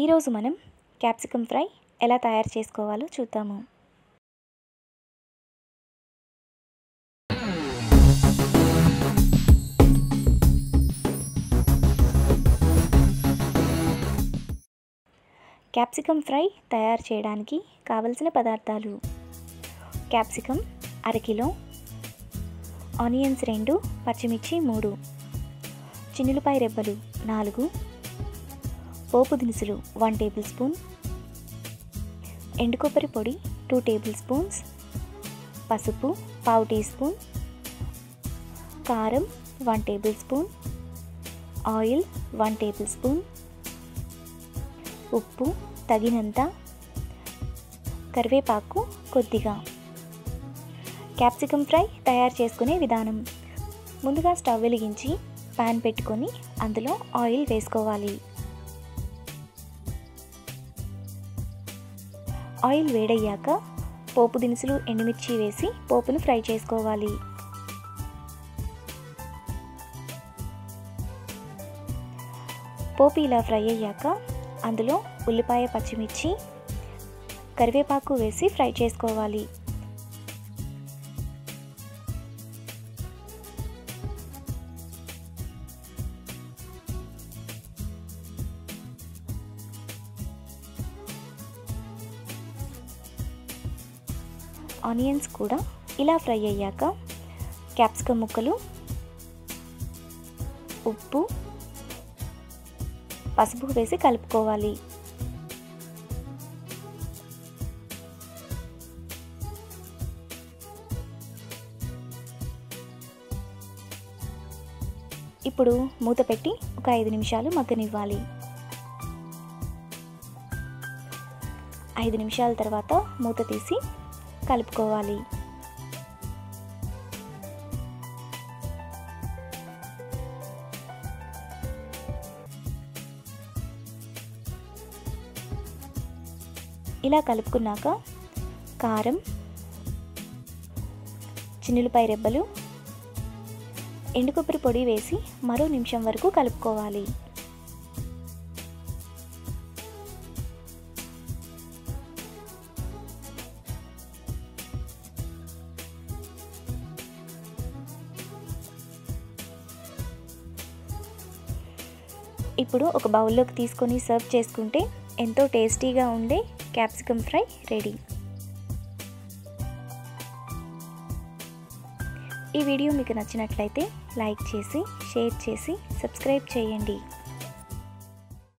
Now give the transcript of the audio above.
ఈరోజు మనం capsicum fry ఎలా తయారు చేసుకోవాలో చూద్దాము. క్యాప్సికమ్ ఫ్రై తయారు చేయడానికి కావలసిన పదార్థాలు క్యాప్సికమ్ అరకిలో ఆనియన్స్ రెండు పచ్చిమిర్చి మూడు చిన్నులపాయ రెబ్బలు నాలుగు పోపు దినుసులు వన్ టేబుల్ స్పూన్. ఎండు కొబ్బరి పొడి టూ టేబుల్ స్పూన్స్. పసుపు పావు టీ స్పూన్. కారం one table spoon. Oil one table spoon. ఉప్పు తగినంత. కరివేపాకు కొద్దిగా. క్యాప్సికమ్ ఫ్రై తయారు చేసుకునే విధానం. ముందుగా స్టవ్ వెలిగించి ప్యాన్ పెట్టుకొని అందులో ఆయిల్ వేసుకోవాలి. ఆయిల్ వేడయ్యాక పోపు దినుసులు ఎండుమిర్చి వేసి పోపును ఫ్రై చేసుకోవాలి. పోపు ఇలా ఫ్రై అయ్యాక అందులో ఉల్లిపాయ పచ్చిమిర్చి కరివేపాకు వేసి ఫ్రై చేసుకోవాలి. ఆనియన్స్ కూడా ఇలా ఫ్రై అయ్యాక క్యాప్సికమ్ ముక్కలు ఉప్పు పసుపు వేసి కలుపుకోవాలి. ఇప్పుడు మూత పెట్టి ఒక ఐదు నిమిషాలు మగ్గనివ్వాలి. ఐదు నిమిషాల తర్వాత మూత తీసి కలుపుకోవాలి. ఇలా కలుపుకున్నాక కారం చిన్నులపై రెబ్బలు ఎండు కొబ్బరి పొడి వేసి మరో నిమిషం వరకు కలుపుకోవాలి. ఇప్పుడు ఒక బౌల్లోకి తీసుకొని సర్వ్ చేసుకుంటే ఎంతో టేస్టీగా ఉండే క్యాప్సికమ్ ఫ్రై రెడీ. ఈ వీడియో మీకు నచ్చినట్లయితే లైక్ చేసి షేర్ చేసి సబ్స్క్రైబ్ చేయండి.